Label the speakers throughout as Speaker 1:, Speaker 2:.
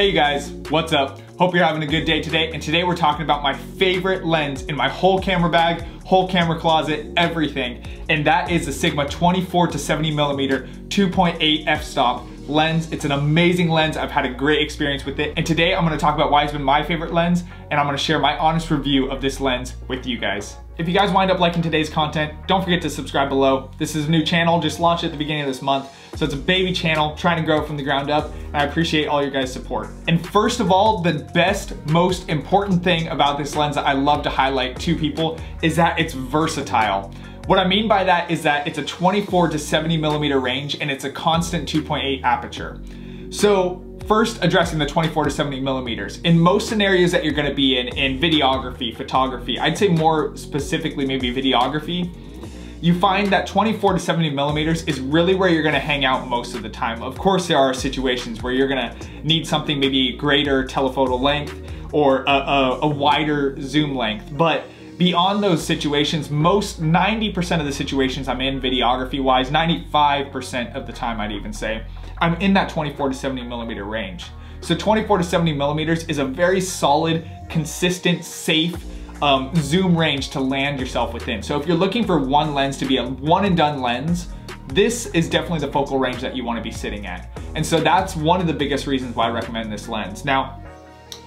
Speaker 1: Hey you guys, what's up? Hope you're having a good day today. And today we're talking about my favorite lens in my whole camera bag, whole camera closet, everything. And that is the Sigma 24 to 70 millimeter 2.8 f-stop lens. It's an amazing lens. I've had a great experience with it. And today I'm gonna talk about why it's been my favorite lens and I'm gonna share my honest review of this lens with you guys. If you guys wind up liking today's content, don't forget to subscribe below. This is a new channel, just launched at the beginning of this month. So it's a baby channel, trying to grow from the ground up, and I appreciate all your guys' support. And first of all, the best, most important thing about this lens that I love to highlight to people is that it's versatile. What I mean by that is that it's a 24 to 70 millimeter range and it's a constant 2.8 aperture. So First, addressing the 24 to 70 millimeters. In most scenarios that you're gonna be in, in videography, photography, I'd say more specifically maybe videography, you find that 24 to 70 millimeters is really where you're gonna hang out most of the time. Of course, there are situations where you're gonna need something maybe greater telephoto length or a, a, a wider zoom length, but beyond those situations, most 90% of the situations I'm in videography wise, 95% of the time I'd even say, I'm in that 24 to 70 millimeter range. So 24 to 70 millimeters is a very solid, consistent, safe um, zoom range to land yourself within. So if you're looking for one lens to be a one and done lens, this is definitely the focal range that you wanna be sitting at. And so that's one of the biggest reasons why I recommend this lens. Now,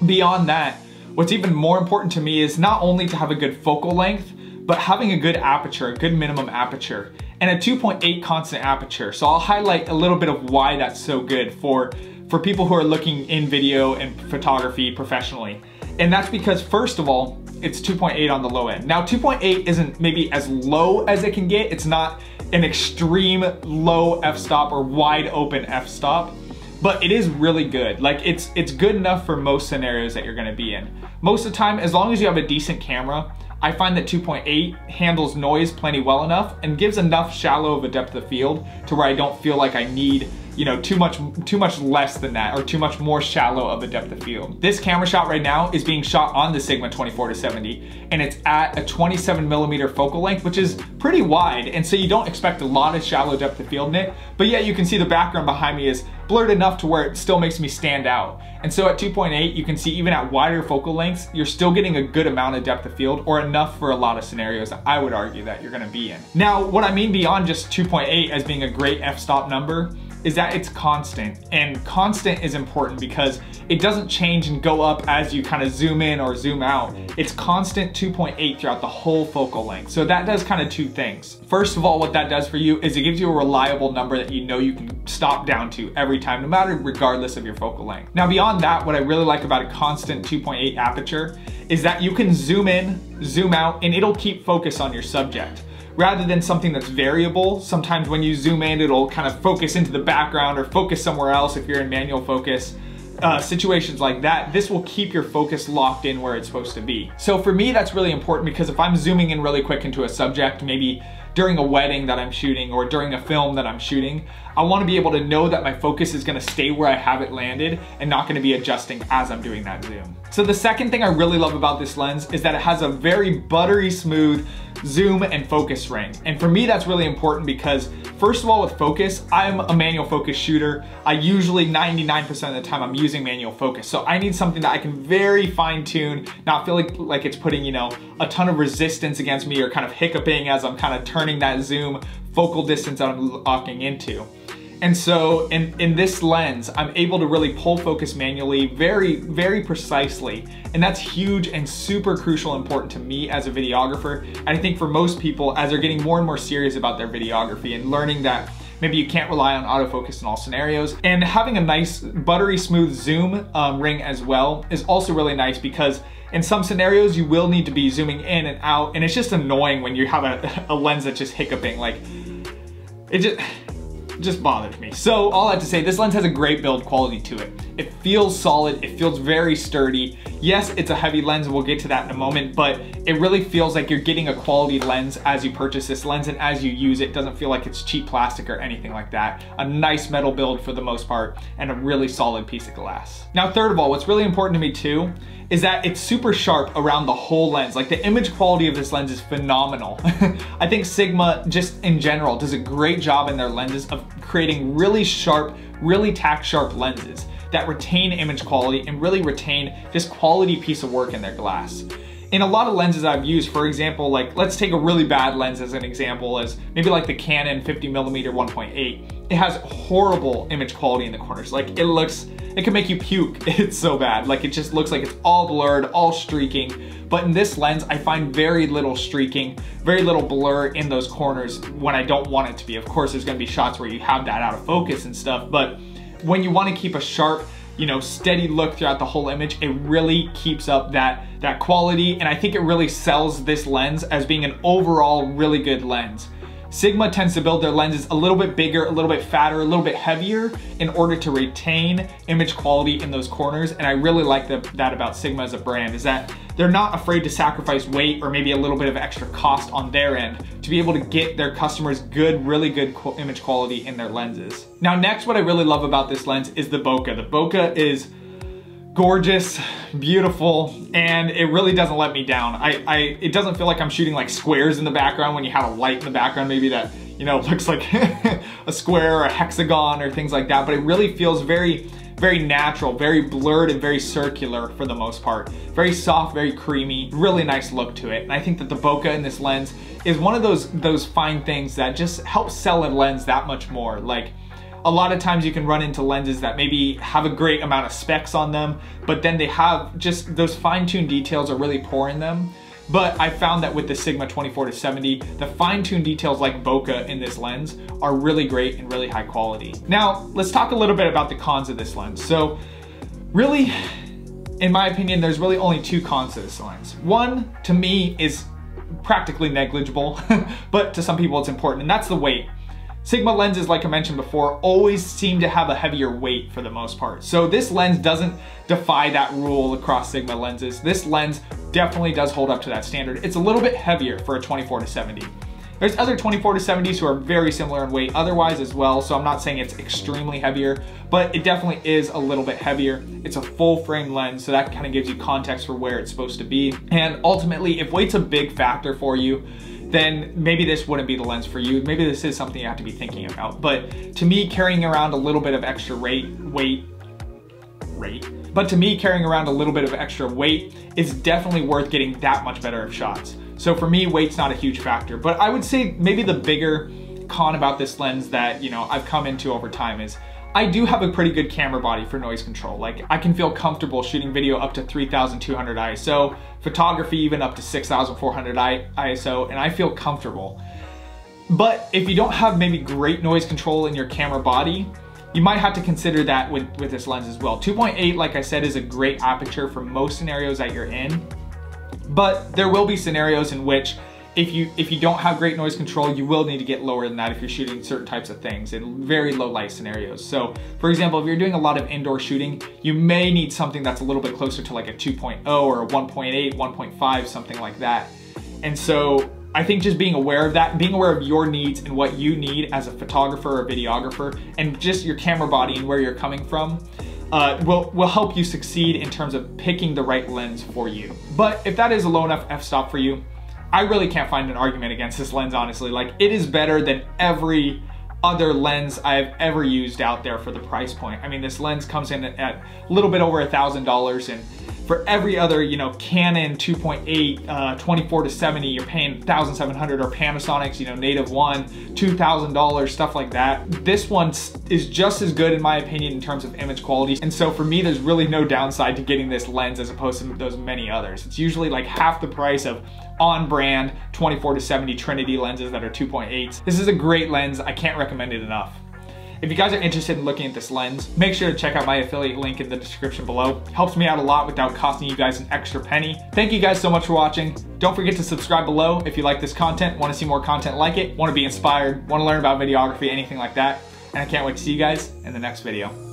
Speaker 1: beyond that, what's even more important to me is not only to have a good focal length, but having a good aperture, a good minimum aperture and a 2.8 constant aperture. So I'll highlight a little bit of why that's so good for, for people who are looking in video and photography professionally. And that's because first of all, it's 2.8 on the low end. Now 2.8 isn't maybe as low as it can get. It's not an extreme low f-stop or wide open f-stop, but it is really good. Like it's, it's good enough for most scenarios that you're gonna be in. Most of the time, as long as you have a decent camera, I find that 2.8 handles noise plenty well enough and gives enough shallow of a depth of field to where I don't feel like I need you know, too much, too much less than that or too much more shallow of a depth of field. This camera shot right now is being shot on the Sigma 24 to 70 and it's at a 27 millimeter focal length, which is pretty wide. And so you don't expect a lot of shallow depth of field in it, but yet you can see the background behind me is blurred enough to where it still makes me stand out. And so at 2.8, you can see even at wider focal lengths, you're still getting a good amount of depth of field or enough for a lot of scenarios I would argue that you're gonna be in. Now, what I mean beyond just 2.8 as being a great f-stop number is that it's constant. And constant is important because it doesn't change and go up as you kind of zoom in or zoom out. Mm. It's constant 2.8 throughout the whole focal length. So that does kind of two things. First of all, what that does for you is it gives you a reliable number that you know you can stop down to every time, no matter regardless of your focal length. Now beyond that, what I really like about a constant 2.8 aperture is that you can zoom in, zoom out, and it'll keep focus on your subject rather than something that's variable. Sometimes when you zoom in, it'll kind of focus into the background or focus somewhere else if you're in manual focus. Uh, situations like that, this will keep your focus locked in where it's supposed to be. So for me, that's really important because if I'm zooming in really quick into a subject, maybe during a wedding that I'm shooting or during a film that I'm shooting, I wanna be able to know that my focus is gonna stay where I have it landed and not gonna be adjusting as I'm doing that zoom. So the second thing I really love about this lens is that it has a very buttery smooth zoom and focus ring. And for me, that's really important because first of all, with focus, I'm a manual focus shooter. I usually 99% of the time I'm using manual focus. So I need something that I can very fine tune, not feel like, like it's putting, you know, a ton of resistance against me or kind of hiccuping as I'm kind of turning that zoom focal distance that I'm locking into. And so in, in this lens, I'm able to really pull focus manually very, very precisely. And that's huge and super crucial important to me as a videographer. And I think for most people, as they're getting more and more serious about their videography and learning that maybe you can't rely on autofocus in all scenarios. And having a nice buttery smooth zoom um, ring as well is also really nice because in some scenarios you will need to be zooming in and out and it's just annoying when you have a, a lens that's just hiccuping like it just just bothered me. So all I have to say, this lens has a great build quality to it. It feels solid, it feels very sturdy. Yes, it's a heavy lens, we'll get to that in a moment, but it really feels like you're getting a quality lens as you purchase this lens and as you use it, it doesn't feel like it's cheap plastic or anything like that. A nice metal build for the most part and a really solid piece of glass. Now, third of all, what's really important to me too is that it's super sharp around the whole lens. Like the image quality of this lens is phenomenal. I think Sigma just in general does a great job in their lenses of creating really sharp, really tack sharp lenses. That retain image quality and really retain this quality piece of work in their glass in a lot of lenses I've used, for example, like let's take a really bad lens as an example, as maybe like the Canon 50 millimeter 1.8. It has horrible image quality in the corners. Like it looks, it can make you puke. It's so bad. Like it just looks like it's all blurred, all streaking. But in this lens, I find very little streaking, very little blur in those corners when I don't want it to be. Of course, there's gonna be shots where you have that out of focus and stuff, but when you wanna keep a sharp, you know, steady look throughout the whole image, it really keeps up that, that quality. And I think it really sells this lens as being an overall really good lens. Sigma tends to build their lenses a little bit bigger, a little bit fatter, a little bit heavier in order to retain image quality in those corners. And I really like the, that about Sigma as a brand is that they're not afraid to sacrifice weight or maybe a little bit of extra cost on their end to be able to get their customers good, really good image quality in their lenses. Now next, what I really love about this lens is the bokeh. The bokeh is gorgeous, beautiful, and it really doesn't let me down. I, I, it doesn't feel like I'm shooting like squares in the background when you have a light in the background, maybe that, you know, looks like a square or a hexagon or things like that, but it really feels very, very natural, very blurred and very circular for the most part. Very soft, very creamy, really nice look to it. And I think that the bokeh in this lens is one of those, those fine things that just helps sell a lens that much more. Like, a lot of times you can run into lenses that maybe have a great amount of specs on them, but then they have just those fine-tuned details are really poor in them. But I found that with the Sigma 24 to 70, the fine-tuned details like bokeh in this lens are really great and really high quality. Now, let's talk a little bit about the cons of this lens. So really, in my opinion, there's really only two cons to this lens. One, to me, is practically negligible, but to some people it's important, and that's the weight. Sigma lenses, like I mentioned before, always seem to have a heavier weight for the most part. So this lens doesn't defy that rule across Sigma lenses. This lens definitely does hold up to that standard. It's a little bit heavier for a 24 to 70. There's other 24 to 70s who are very similar in weight otherwise as well, so I'm not saying it's extremely heavier, but it definitely is a little bit heavier. It's a full frame lens, so that kind of gives you context for where it's supposed to be. And ultimately, if weight's a big factor for you, then maybe this wouldn't be the lens for you. Maybe this is something you have to be thinking about. But to me, carrying around a little bit of extra weight, weight, rate, but to me, carrying around a little bit of extra weight is definitely worth getting that much better of shots. So for me, weight's not a huge factor, but I would say maybe the bigger con about this lens that, you know, I've come into over time is I do have a pretty good camera body for noise control. Like I can feel comfortable shooting video up to 3200 ISO, photography even up to 6400 ISO, and I feel comfortable. But if you don't have maybe great noise control in your camera body, you might have to consider that with, with this lens as well. 2.8, like I said, is a great aperture for most scenarios that you're in, but there will be scenarios in which if you if you don't have great noise control, you will need to get lower than that if you're shooting certain types of things in very low light scenarios. So for example, if you're doing a lot of indoor shooting, you may need something that's a little bit closer to like a 2.0 or a 1.8, 1.5, something like that. And so I think just being aware of that, being aware of your needs and what you need as a photographer or videographer, and just your camera body and where you're coming from, uh, will, will help you succeed in terms of picking the right lens for you. But if that is a low enough f-stop for you, I really can't find an argument against this lens, honestly. Like, it is better than every other lens I've ever used out there for the price point. I mean, this lens comes in at a little bit over a $1,000 and for every other, you know, Canon 2.8, uh, 24 to 70, you're paying 1,700 or Panasonic's, you know, Native One, $2,000, stuff like that. This one is just as good in my opinion in terms of image quality. And so for me, there's really no downside to getting this lens as opposed to those many others. It's usually like half the price of on brand 24 to 70 Trinity lenses that are 2.8s. This is a great lens. I can't recommend it enough. If you guys are interested in looking at this lens, make sure to check out my affiliate link in the description below. Helps me out a lot without costing you guys an extra penny. Thank you guys so much for watching. Don't forget to subscribe below if you like this content, want to see more content like it, want to be inspired, want to learn about videography, anything like that. And I can't wait to see you guys in the next video.